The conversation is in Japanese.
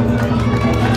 す